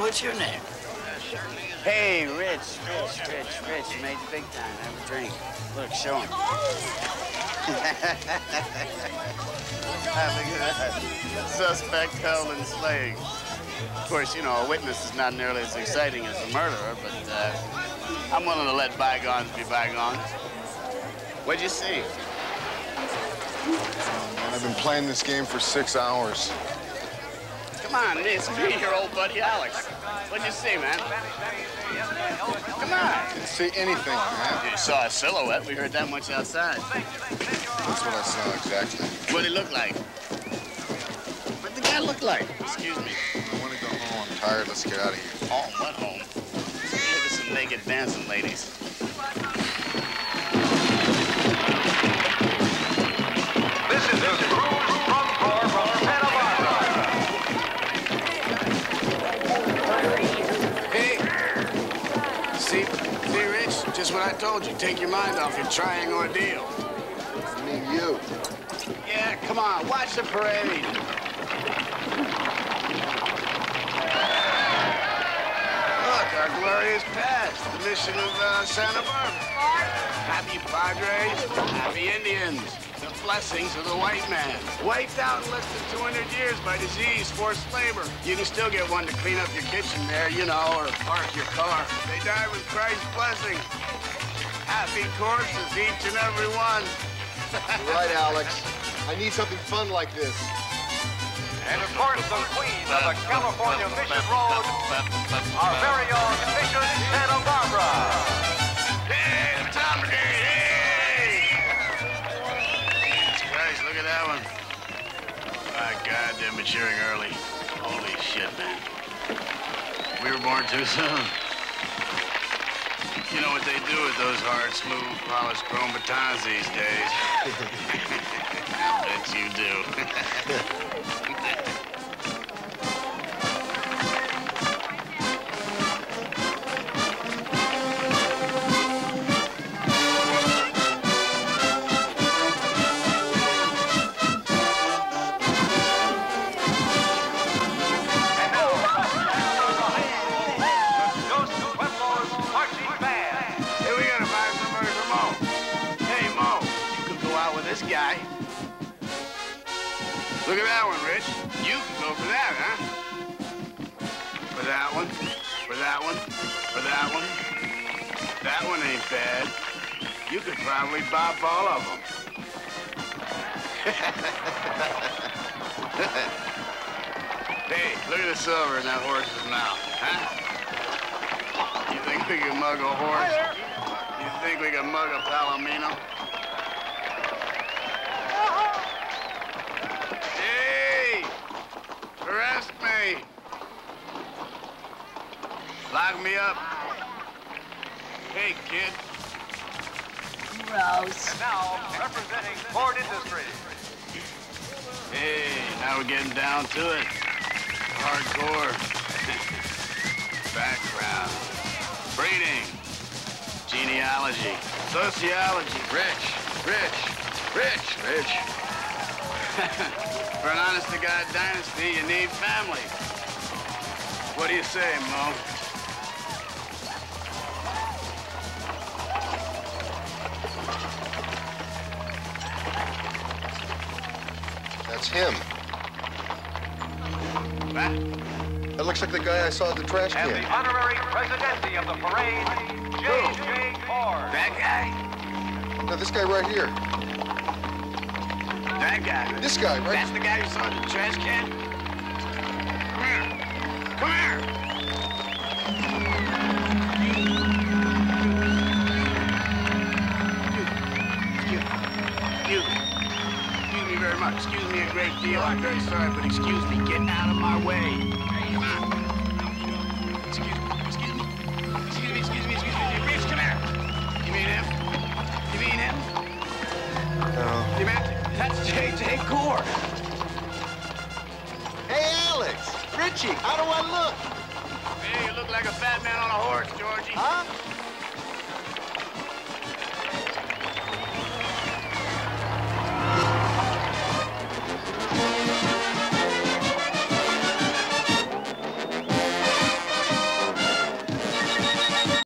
what's your name? Hey, Rich, Rich, Rich, Rich. You made the big time. Have a drink. Look, show him. Look a that. Suspect held in slaying. Of course, you know, a witness is not nearly as exciting as a murderer, but uh, I'm willing to let bygones be bygones. What'd you see? I've been playing this game for six hours. Come on, it's me, your old buddy Alex. What'd you see, man? Come on. Didn't see anything, man. You saw a silhouette. We heard that much outside. That's what I saw exactly. What'd he look like? What'd the guy look like? Excuse me. I want to go home. I'm tired. Let's get out of here. Home? What home? Look at some naked dancing ladies. Just what I told you. Take your mind off your trying ordeal. I mean you. Yeah, come on, watch the parade. Look, our glorious past. The mission of uh, Santa Barbara. Happy Padres, happy Indians. The blessings of the white man. Wiped out in less than 200 years by disease, forced labor. You can still get one to clean up your kitchen there, you know, or park your car. They die with Christ's blessing. Happy courses, each and every one. You're right, Alex. I need something fun like this. And of course, the queen of the California Mission Road, our very own Mission Santa Barbara. Hey, the top brigade, hey! Christ, look at that one. My God, they're maturing early. Holy shit, man. We were born too soon. You know what they do with those hard, smooth, polished chrome batons these days? I bet you do. this guy. Look at that one, Rich. You can go for that, huh? For that one, for that one, for that one. That one ain't bad. You could probably bop all of them. hey, look at the silver in that horse's mouth, huh? You think we can mug a horse? You think we can mug a palomino? Hey! Arrest me! Lock me up. Hey, kid. Gross. And now, representing Cord Industries. Hey, now we're getting down to it. Hardcore. Background. Breeding. Genealogy. Sociology. Rich. Rich. Rich. Rich. For an honest-to-God dynasty, you need family. What do you say, Mo? That's him. What? That looks like the guy I saw at the trash And can. the honorary presidency of the parade, J.J. Cord. That guy? No, this guy right here. That guy? This guy, right? That's the guy you saw in the trash can? Come here. Come here. Me very much. Excuse me a great deal. I'm very sorry, but excuse me. Get out of my way. Come on. Excuse me. Excuse me. Excuse me. Excuse me. Excuse me. Reeves, come here. You mean him? You mean him? No. You mean that's J.J. Cord. Hey, Alex! Richie, how do I look? Hey, you look like a fat man on a horse, Georgie. Huh?